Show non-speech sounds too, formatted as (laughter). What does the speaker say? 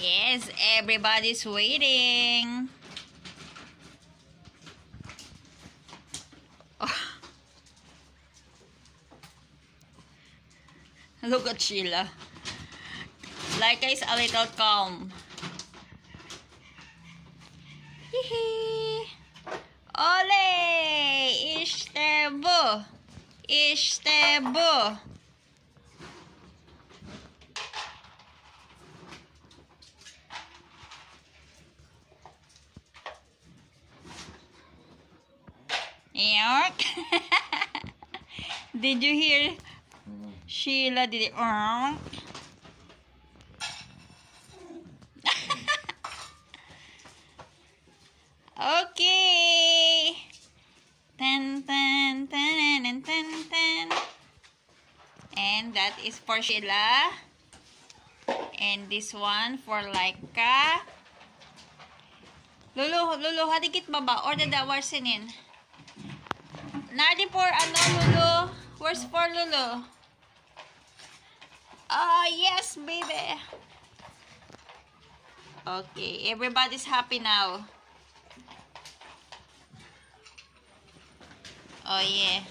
Yes, everybody's waiting. Oh. Look at Sheila. Laika is a little calm. Hihi. Ole! İşte İşte York. (laughs) did you hear Sheila did it? (laughs) okay. Ten, ten, ten, ten, ten. And that is for Sheila. And this one for Laika. Lulu, Lulu, hadikit baba. Order the Nadi for ano, Lulu? Where's for Lulu? Ah, yes, baby. Okay, everybody's happy now. Oh, yeah.